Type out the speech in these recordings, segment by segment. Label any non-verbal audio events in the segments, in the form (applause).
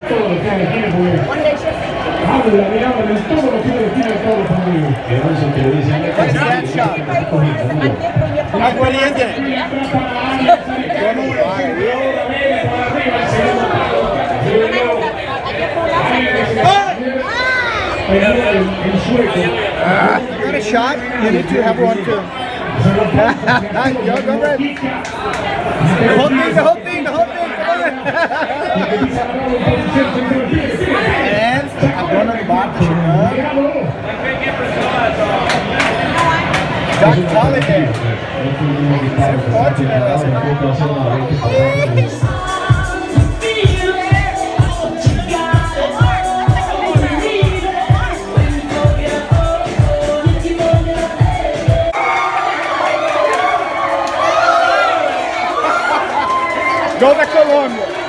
Todo lo que todo lo que tiene todo lo. Que you got a shot? You need to have one too. (laughs) go, go, go. Hold me, hold me. Come on. And I'm gonna bate chegando. Jack Holiday. Você pode, né, Gol da Colômbia.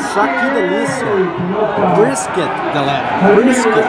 Só que delícia. Brisket, galera. Brisket.